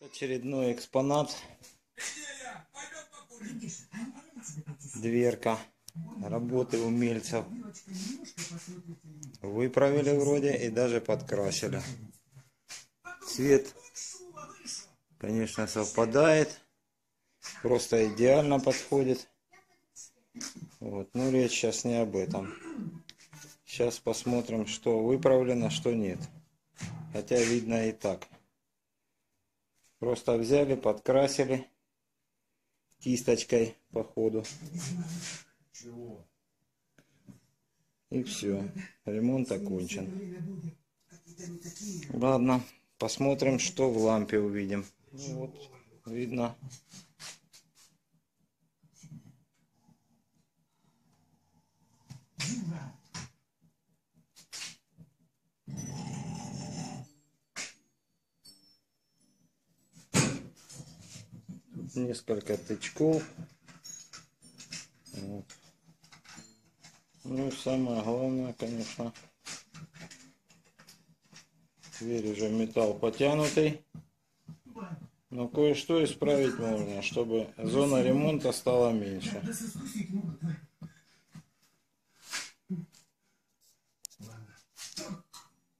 Очередной экспонат. Дверка. Работы умельцев. Выправили вроде и даже подкрасили. Цвет, конечно, совпадает. Просто идеально подходит. Вот. Но речь сейчас не об этом. Сейчас посмотрим, что выправлено, что нет. Хотя видно и так. Просто взяли, подкрасили кисточкой по ходу. И все. Ремонт окончен. Ладно, посмотрим, что в лампе увидим. Ну вот, видно. Тут несколько тычков. Вот. Ну и самое главное, конечно, дверь уже металл потянутый. Но кое-что исправить можно, чтобы зона ремонта стала меньше.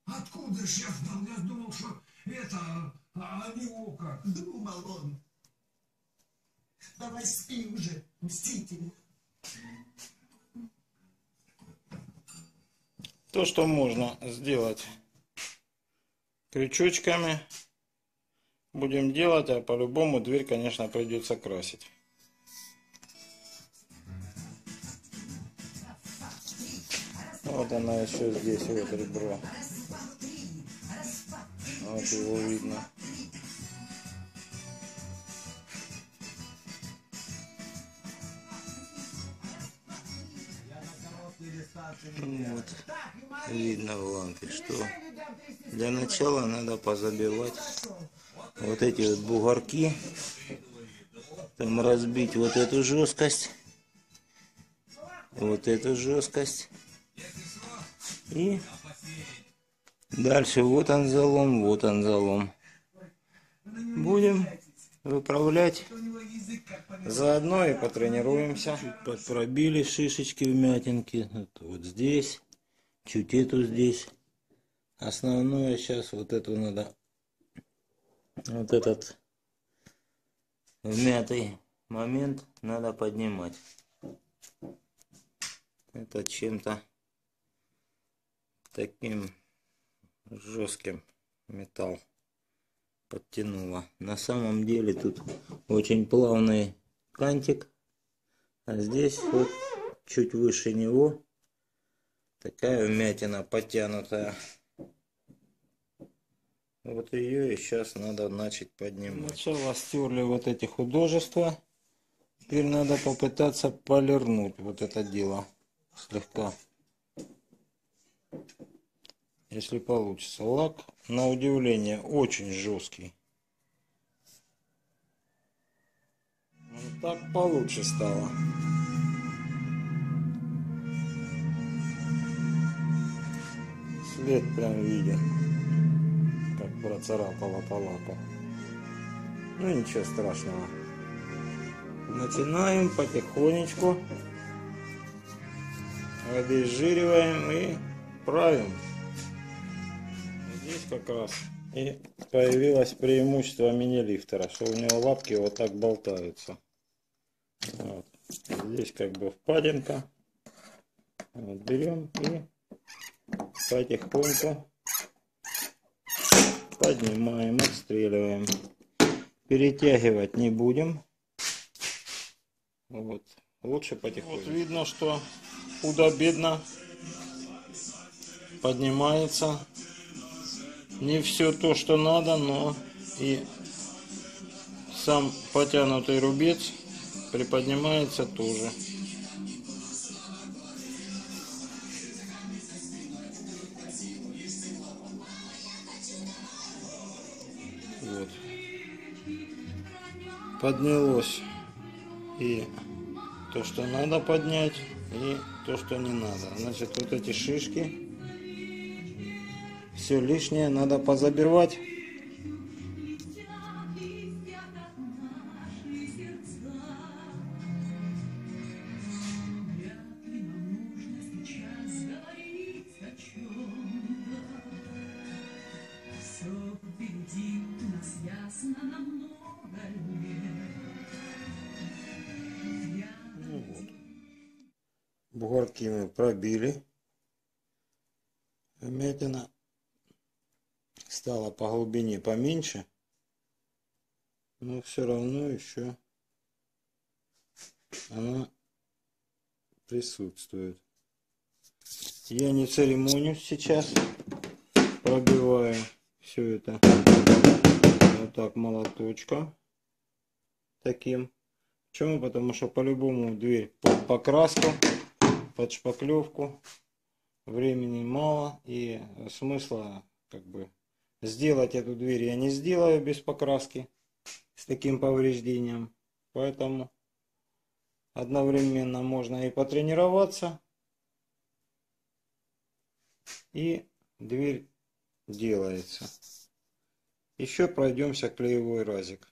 Откуда ж я думал, что это, а не око. Думал он. Давай спи уже, мститель. То, что можно сделать крючочками, будем делать, а по-любому дверь, конечно, придется красить. Вот она еще здесь, вот ребро. Вот его видно. Ну Вот. Видно в лампе, что для начала надо позабивать вот эти вот бугорки. Там разбить вот эту жесткость. Вот эту жесткость. И дальше вот он залом, вот он залом. Будем выправлять. Заодно и потренируемся. Чуть подпробили шишечки вмятинки. Вот здесь. Чуть эту здесь. Основное сейчас вот эту надо. Вот этот вмятый момент надо поднимать. Это чем-то таким жестким металл подтянуло. На самом деле тут очень плавный кантик. А здесь вот чуть выше него такая вмятина подтянутая. Вот ее и сейчас надо начать поднимать. Сначала стерли вот эти художества. Теперь надо попытаться полирнуть вот это дело слегка. Если получится. Лак, на удивление, очень жесткий. Вот так получше стало. След прям виден, как процарапала по лапу. Ну ничего страшного. Начинаем потихонечку. Обезжириваем и правим. Здесь как раз и появилось преимущество мини-лифтера, что у него лапки вот так болтаются. Вот. Здесь как бы впадинка. Вот, берем и потихоньку поднимаем, отстреливаем. Перетягивать не будем. Вот. Лучше потихоньку. Вот видно, что худо-бедно поднимается. Не все то, что надо, но и сам потянутый рубец приподнимается тоже. Вот. Поднялось и то, что надо поднять, и то, что не надо. Значит, вот эти шишки, все лишнее надо позабивать. Ну вот. Бугорки мы пробили. Вмятина стала по глубине поменьше. Но все равно еще она присутствует. Я не церемонюсь сейчас. Пробиваю все это вот так молоточком таким. Почему? Потому что по-любому дверь под покраску, под шпаклевку. Времени мало и смысла как бы сделать эту дверь я не сделаю без покраски с таким повреждением. Поэтому одновременно можно и потренироваться и дверь делается. Еще пройдемся клеевой разик.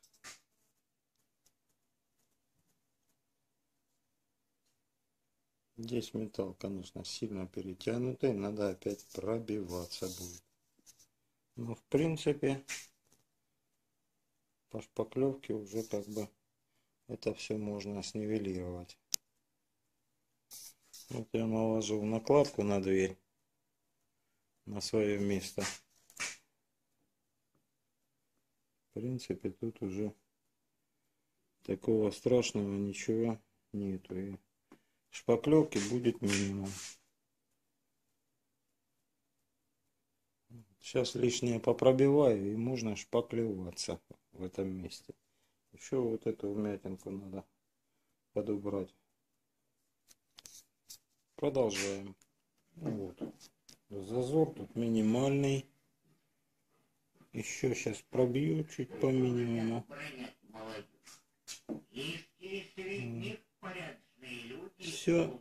Здесь металл, конечно, сильно перетянутый, надо опять пробиваться будет. Но в принципе по шпаклевке уже как бы это все можно снивелировать. Вот я наложил накладку на дверь на свое место. В принципе, тут уже такого страшного ничего нету. И шпаклевки будет минимум. Сейчас лишнее попробиваю и можно шпаклеваться в этом месте. Еще вот эту вмятинку надо подобрать. Продолжаем. Ну вот. Зазор тут минимальный. Еще сейчас пробью чуть по минимуму. Все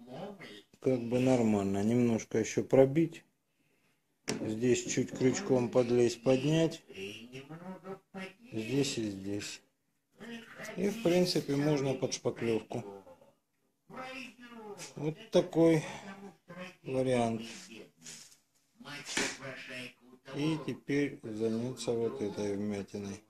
как бы нормально. Немножко еще пробить. Здесь чуть крючком подлезть, поднять. Здесь и здесь. И в принципе можно под шпаклевку. Вот такой вариант. И теперь заняться вот этой вмятиной.